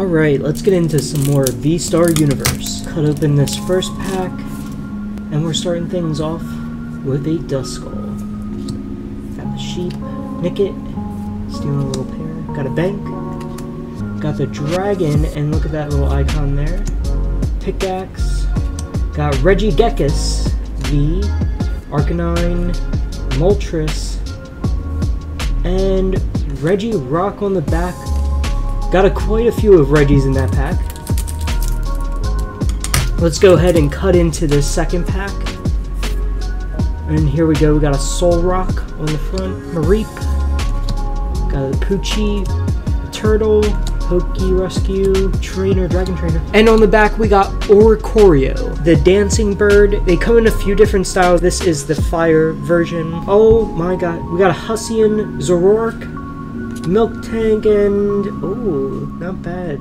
Alright, let's get into some more VSTAR Universe. Cut open this first pack, and we're starting things off with a Duskull. Got the sheep, Nickit, stealing a little pair. Got a bank. Got the dragon, and look at that little icon there. Pickaxe. Got Reggie Regigigas, V, Arcanine, Moltres, and Regirock on the back. Got a, quite a few of Regis in that pack. Let's go ahead and cut into the second pack. And here we go, we got a Solrock on the front, Mareep, got a Poochie, Turtle, Pokey Rescue, Trainer, Dragon Trainer. And on the back we got Oricorio, the dancing bird. They come in a few different styles. This is the fire version. Oh my god. We got a Hisuian Zoroark, Milk Tank, and... oh, not bad.